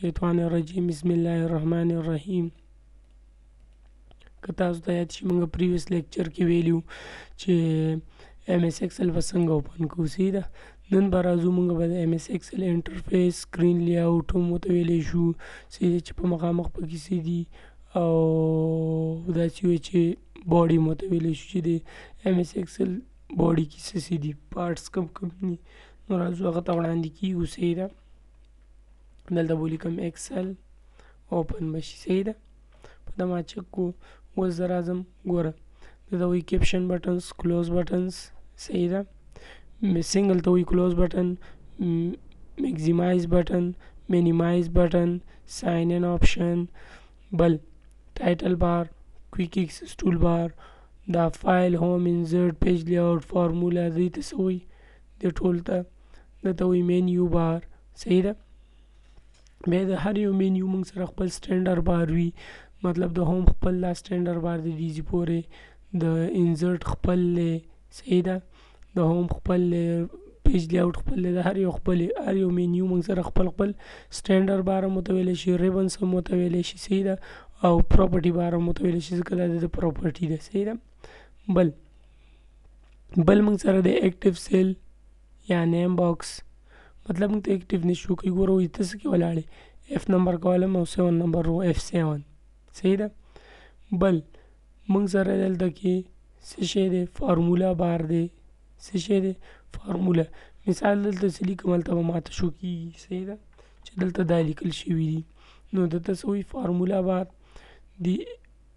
شیطان الرجیم بسم الله الرحمن الرحیم که تاسو ته یاد شي موږ پریویس لیکچر کې ویلو چې ایم ایس ایکسل به څنګه اوپن کړو صحیح ده نن به راځو موږ به د ایم ایس ایکسل انټرفیس سکرین لي اوټ هم ورته ویلی شو څه دی چې په مخامخ پکې څه دي او داسې وي چې باډي هم ورته ویلی شو چې د ایم ایس ایکسل باډي کې څه څه دي پارټس کوم کوم دي نو راځو هغه ته وړاندې کېږو صحیح ده دلته بولی کم ایکسل اوپن بشي صحیح ده په دا ما چک کو اوس زه راځم ګوره دلته وایي کیپشن بټنز کلوز بټنز صحیح ده سنګل ته وایي کلوز بټن میکزیمایز بټن مینیمایز بټن ساین ان آپشن بل ټایټل بار کویک ایکسس ټول بار دا فایل هوم انزرټ پیج لیاوټ فارمولا دې ته څه وایي دې ټول ته دلته وي مینیو بار صحیح ده بیا د هر یو مینیو موږ سره خپل سټینډر بار وي مطلب د هوم خپل دا سټینډر بار دی د ایزي پورې د انزرټ خپل دی صحیح ده د هوم خپل دی پیج لیاوټ خپل دی د هر یو خپل هر یو مینیو موږ سره خپل خپل سټینډر بار هم ورته ویلی شي ریبنس هم ورته ویلی شي صحیح ده او پراپرټي بار هم ورته ویلی شي ځکه دا د ده پراپرټي ده صحیح ده بل بل موږ سره د اکټیو سیل یا نیم باکس مطلب موږ ته اکټیو نشو کوي ګورو ته څه کې ولاړې اف نمبر کالم او سیون نمبر رو اف سیون صحیح ده بل موږ سره دلته کې څه شی دی فارمولا بار دی څه شی دی فارمولا مثال دلته څه لیکم هلته به ماته شو کېږي صحیح ده چې دلته دا لیکل شوي دي نو دلته څه وایي فارمولا بار دی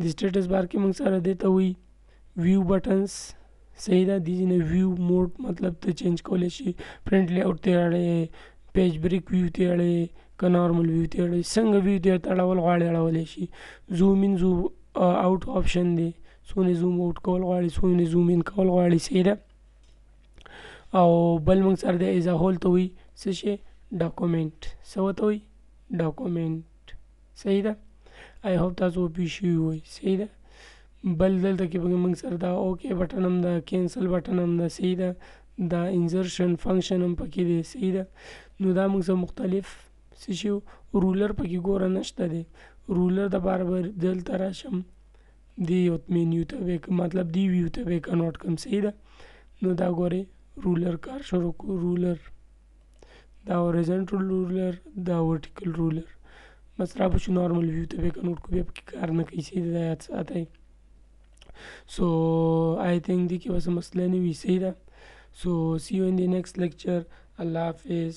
د سټیټس بار کې موږ سره دی ته وي ویو بټنز صحیح ده دي نه ویو موډ مطلب ته چینج کولی شي پرنټ لی اوټ ته اړې پیج بریک ویو ته اړې که نارمل ویو ته اړې څنګه ویو ته تړول غواړي اړولی شي زوم ان زوم اوټ آپشن دی څونه زوم اوټ کول غواړي څونه زوم ان کول غواړي صحیح ده او بل موږ سره د ایزا هول ته وي څه شي ډاکومنټ څه ورته وي ډاکومنټ صحیح ده آی هوپ تاسو پی شي وي صحیح ده بل دلته کې به موږ سره دا اوکې بټن هم ده کینسل بټن هم ده صحیح ده دا انزرشن فنکشن هم پکې دی صحیح ده نو دا موږ سره مختلف څه شي رولر پکې ګوره نشته دی رولر د بار بار دلته راشم دی یو مینیو ته به مطلب دی ویو ته به کنورټ کوم صحیح ده نو دا ګوره رولر کار شروع کو رولر دا اوریزنټل رولر دا ورټیکل رولر بس را بشو نارمل ویو ته به کنورټ کو بیا پکې کار نه کوي سي دا یاد ساتي سو آی تھنک دي کې بس مسله نه وي سي دا سو سی یو ان دی نیکسټ لیکچر الله حافظ